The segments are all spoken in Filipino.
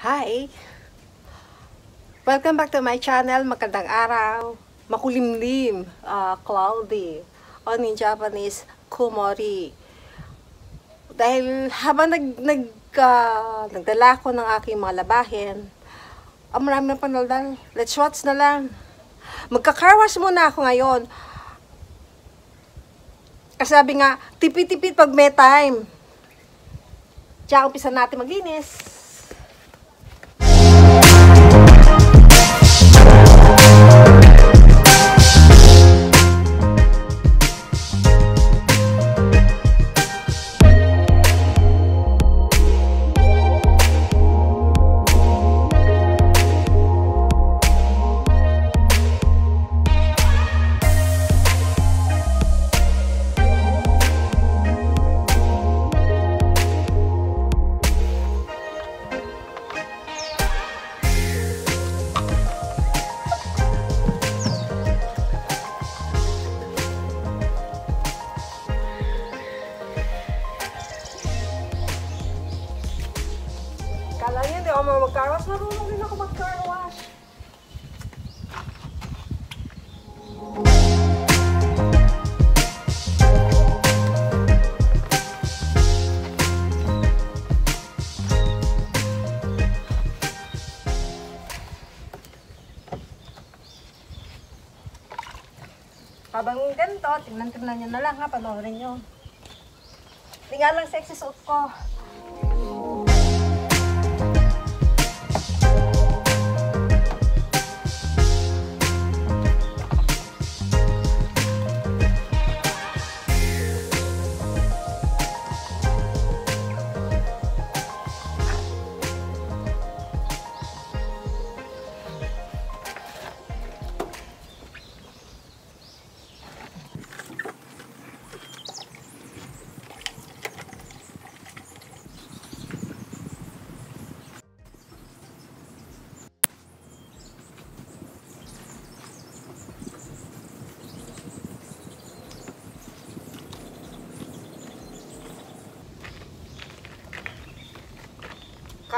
Hi! Welcome back to my channel. Magandang araw. Makulimlim, uh, cloudy, on in Japanese, kumori. Dahil habang nag, nag, uh, nagdala ko ng aking mga labahin, ang marami ng panaldal. Let's watch na lang. Magkakarwas muna ako ngayon. Kasi sabi nga, tipid-tipid pag may time. Diyan umpisa natin maglinis. Habang ganito, tingnan-tingnan nyo na lang ha, panoorin nyo. Hindi nga lang sexy suit ko.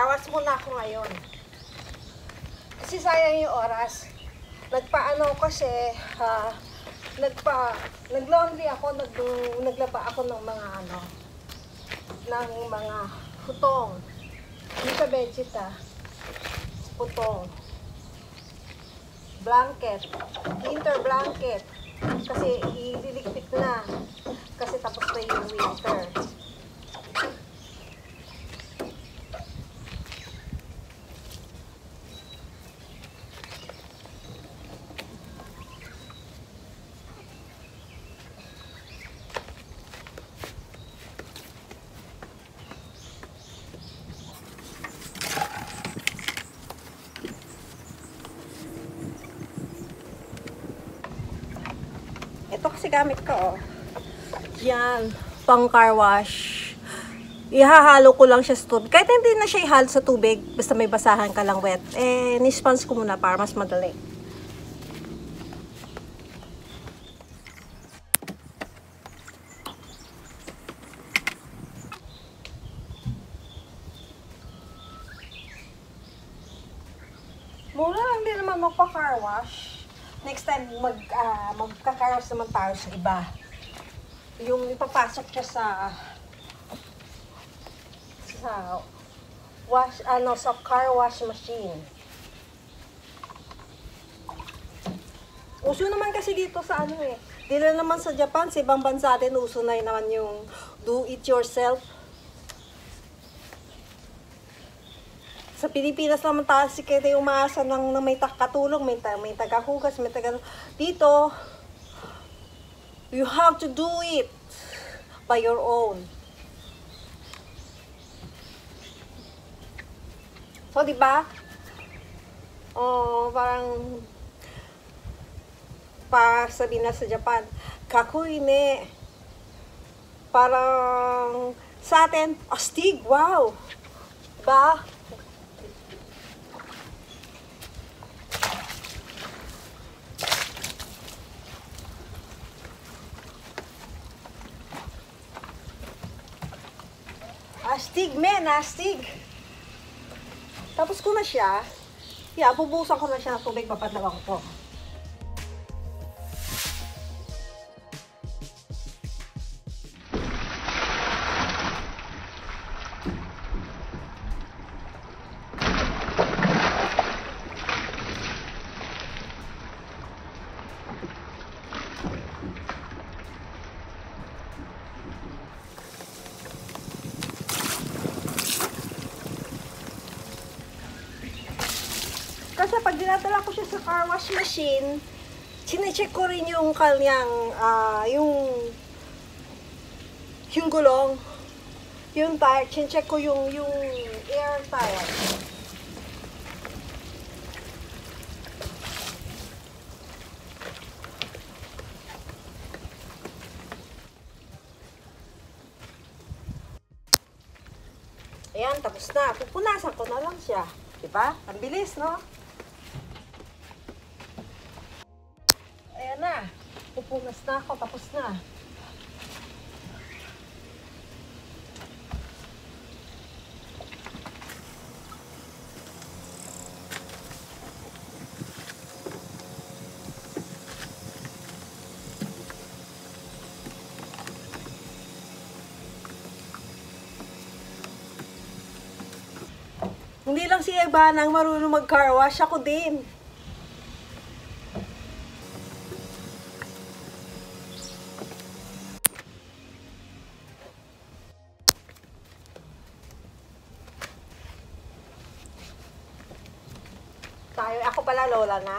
Kawas muna ako ngayon. Kasi sayang yung oras. Nagpaano kasi, ha, nagpa, naglaundry ako, nag, naglaba ako ng mga ano, ng mga putong. Hindi sa bedsheet ah. Putong. Blanket. Winter blanket. Kasi ililigpit na. Kasi tapos na yung winter. Ito kasi gamit ko, oh. Yan, pang car wash. Ihahalo ko lang siya sa tubig. Kahit hindi na siya ihalo sa tubig, basta may basahan ka lang wet. Eh, nispons ko muna para mas madali. Mura lang din naman magpa-car wash. Next time, mag, ah, magka-car wash naman tayo sa iba. Yung ipapasok siya sa sa wash, ano, sa car wash machine. Uso naman kasi dito sa ano eh. Dito naman sa Japan, sa ibang bansa din, uso na naman yung do it yourself. Sa Pilipinas naman tayo si kaya umaasa ng, ng may katulong, may, may tagahugas, may taga... Dito, you have to do it by your own. So, di ba? Oh, parang pa sabi na sa Japan, kakuy ne. Parang sa atin, astig, wow. Ba? Astig, men, astig. Tapos ko na siya, yeah, bubusan ko na siya ng tubig, papadlawan ko. Kasi pag dinadala ko siya sa car wash machine, chinecheck ko rin yung kanyang, ah, yung, yung gulong, yung tire, chinecheck ko yung, yung air tire. Ayan, tapos na. Pupunasan ko na lang siya. Diba? Ang bilis, no? Pupunas na ako. Tapos na. Hindi lang si Ivana ang marunong mag-car wash. Ako din. คาโคบาราโลแล้วนะ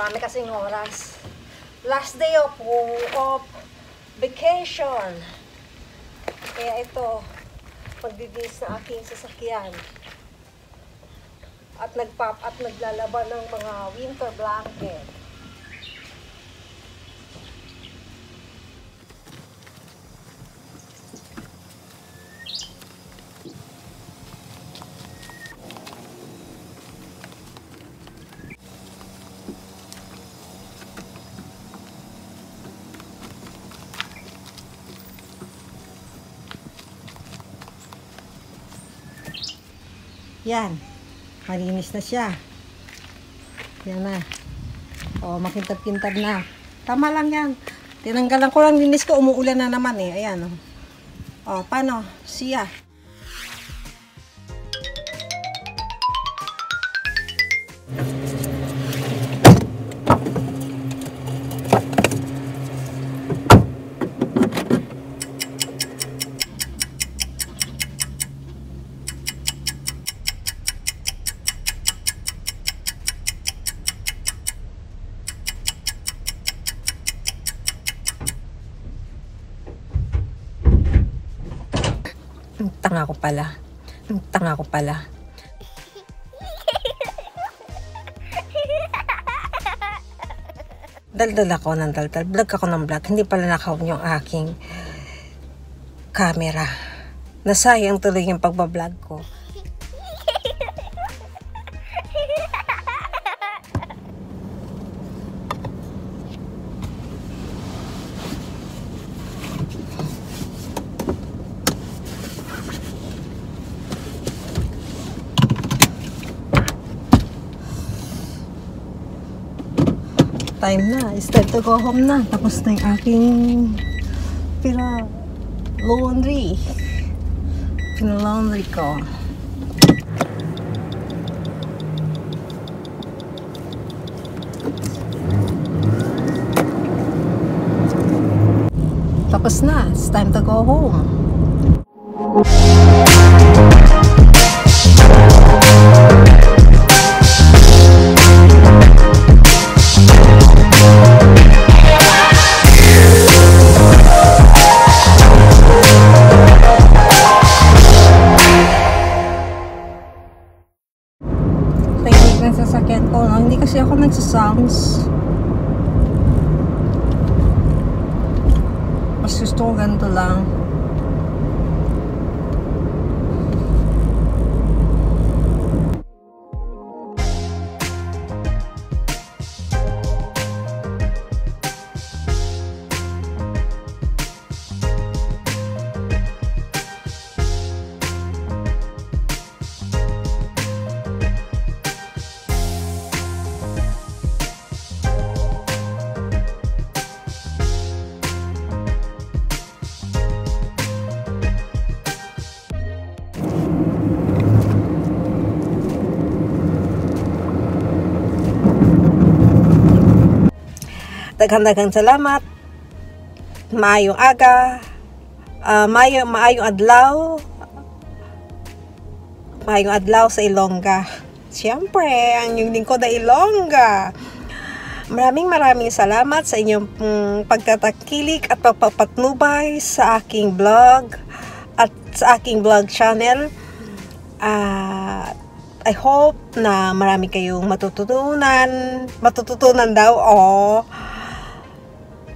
Marami kasing oras. Last day of, of vacation. Kaya ito, pagdidilis na aking sasakyan. At nagpap at naglalaban ng mga winter blanket. Yan. Malinis na siya. Yan na. O, makintab-kintab na. Tama lang yan. Tinanggalan ko lang linis ko. Umuulan na naman eh. Ayan. O, o paano? Siya. Ko pala. Ang tanga ko pala. Daldal ako ng daldal. Vlog ako ng vlog. Hindi pala nakaon yung aking camera. Nasayang tuloy yung pagbablog ko. Time na. It's time to go home na. Tapos na yung aking pina laundry. Pina laundry ko. Tapos na. It's time to go home. Nagsasongs. Mas gusto ko ganito lang. Daghang-daghang salamat. Maayong aga. Uh, maayo, maayong adlaw. Maayong adlaw sa Ilongga. Siyempre, ang yung lingkod na Ilongga. Maraming maraming salamat sa inyong mm, pagtatakilik at pagpapatnubay sa aking vlog at sa aking vlog channel. At I hope na marami kayong matututunan, matututunan daw o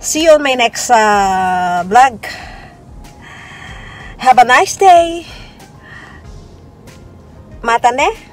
see you on my next uh, vlog. Have a nice day. Mata ne?